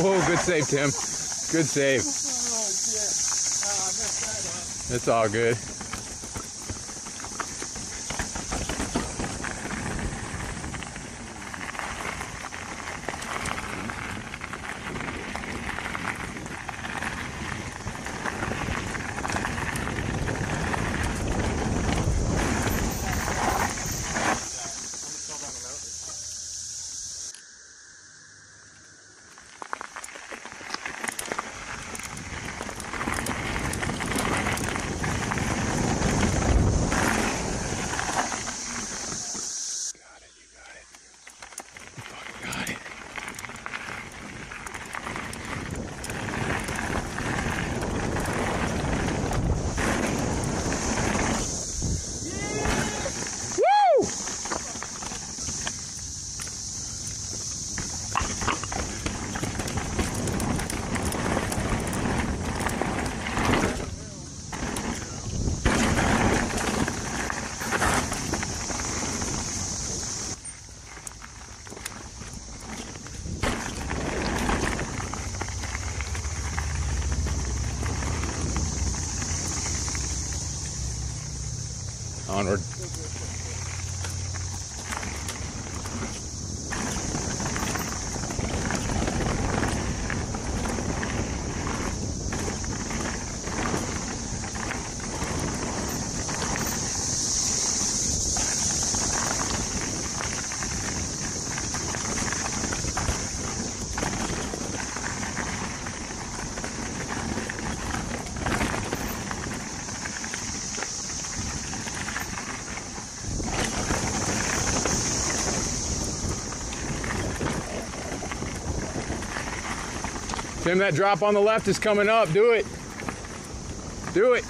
Whoa, good save, Tim. Good save. It's all good. Onward. Tim, that drop on the left is coming up. Do it. Do it.